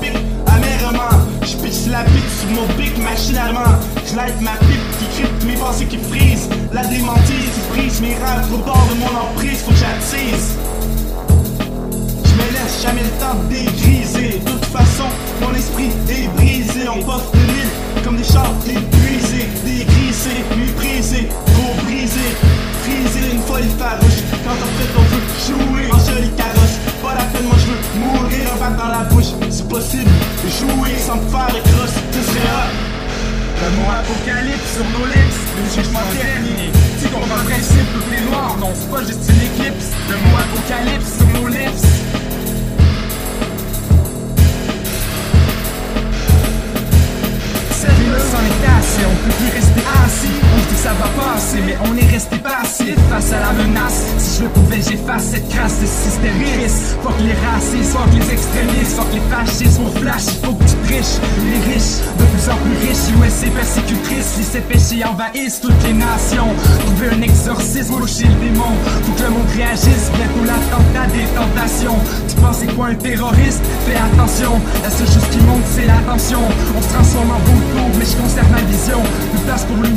pique amèrement. J'pitch la pique sur mon pic machinalement. J'light ma pipe qui crypte mes pensées qui frisent. La démentise qui brise mes rêves au bord de mon emprise, faut que j'attise. J'me laisse jamais le temps de dégriser. De toute façon, mon esprit est brisé. On porte de l'île comme des chars épuisés. Dégrisés, méprisés, trop brisés. Frisés une folie farouche. Quand en fait on veut jouer C'est jouer sans me faire de crosse. Ce serait hot. Le mot apocalypse sur nos lips, le jugement dernier. Tu comprends le principe, tous les noirs, non, c'est pas juste une éclipse. Le mot apocalypse sur nos lips. On peut plus va passer, mais on est resté passif face à la menace. Si je le pouvais, j'efface cette crasse de systémisme. Fuck les racistes, fuck les extrémistes, fuck les fascistes. Mon flash, il faut que tu triches. Les riches, de plus en plus riches, USA persécutrice. Si ces péchés envahissent toutes les nations. Trouver un exorcisme chez le démon. Faut que le monde réagisse, bientôt l'attentat des tentations. Tu penses c'est quoi un terroriste? Fais attention, la seule chose qui monte, c'est l'attention. On se transforme en beaucoup, mais je conserve ma vision. Plus place pour l'humour,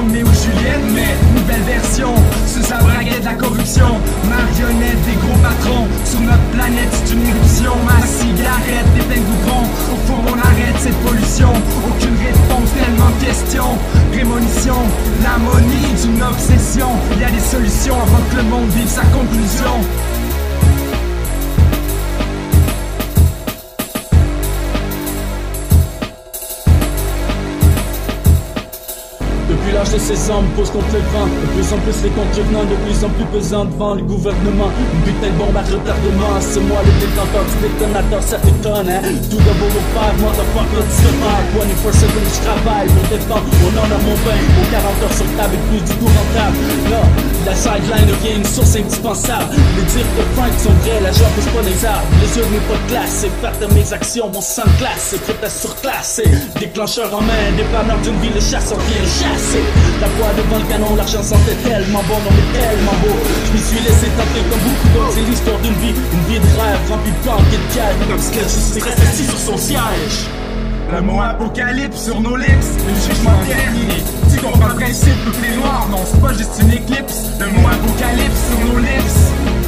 Roméo Juliette, mais nouvelle version. Sous braguette de la corruption. Marionnette des gros patrons. Sur notre planète, c'est une éruption. Ma cigarette, des goudron. Au fond, on arrête cette pollution. Aucune réponse, tellement de questions. Prémonition, l'ammonie d'une obsession. Il y a des solutions avant que le monde vive sa conclusion. L'âge de 16 ans, me pose contre le vent. De plus en plus les contrevenants, de plus en plus pesants devant le gouvernement. Putain de bombe à retardement. C'est moi le détenteur du détonateur, ça t'étonne, hein. Tout d'abord au père, motherfucker, tu te parles. 24-7, je travaille pour défendre mon honneur, mon bain. Pour 40 heures sur table et plus du tout rentable. Là, la sideline devient une source indispensable. Les dires de Frank sont vrais, la joie pousse pas des arbres. Les yeux n'est pas de glace, c'est faire de mes actions, mon sang classe, c'est prêt à surclasser. Déclencheur en main, dépanneur d'une ville, le chasseur vient le chasser. La voix devant le canon, l'argent sentait tellement bon, on est tellement beau. Je m'y suis laissé tenter comme beaucoup d'autres, c'est l'histoire d'une vie, une vie de rêve, remplie de planques et de calme. Comme ce justice reste assis sur son siège. Le mot apocalypse sur nos lips, le jugement dernier. Tu comprends le principe, tous les noirs, non, c'est pas juste une éclipse. Le mot apocalypse sur nos lips.